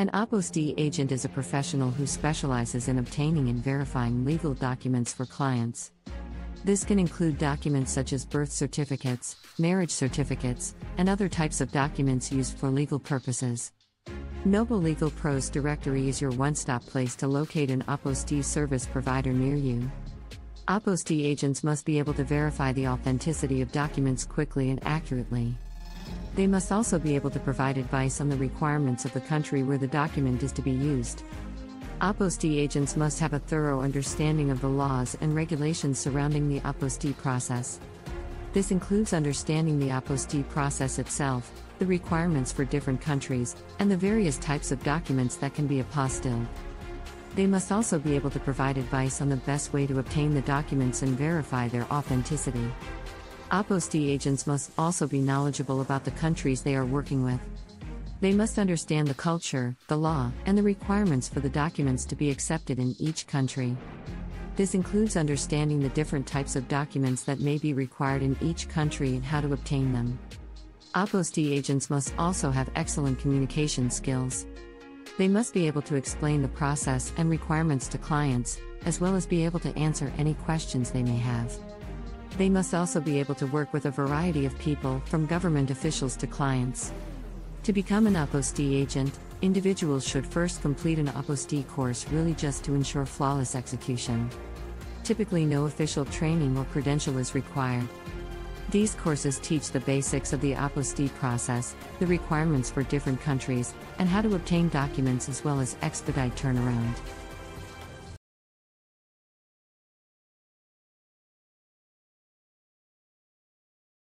An apostille agent is a professional who specializes in obtaining and verifying legal documents for clients. This can include documents such as birth certificates, marriage certificates, and other types of documents used for legal purposes. Noble Legal Pros Directory is your one stop place to locate an apostille service provider near you. Apostille agents must be able to verify the authenticity of documents quickly and accurately. They must also be able to provide advice on the requirements of the country where the document is to be used. Apostille agents must have a thorough understanding of the laws and regulations surrounding the apostille process. This includes understanding the apostille process itself, the requirements for different countries, and the various types of documents that can be apostilled. They must also be able to provide advice on the best way to obtain the documents and verify their authenticity. Apostille agents must also be knowledgeable about the countries they are working with. They must understand the culture, the law, and the requirements for the documents to be accepted in each country. This includes understanding the different types of documents that may be required in each country and how to obtain them. Apostille agents must also have excellent communication skills. They must be able to explain the process and requirements to clients, as well as be able to answer any questions they may have. They must also be able to work with a variety of people, from government officials to clients. To become an apostille agent, individuals should first complete an apostille course really just to ensure flawless execution. Typically, no official training or credential is required. These courses teach the basics of the apostille process, the requirements for different countries, and how to obtain documents as well as expedite turnaround.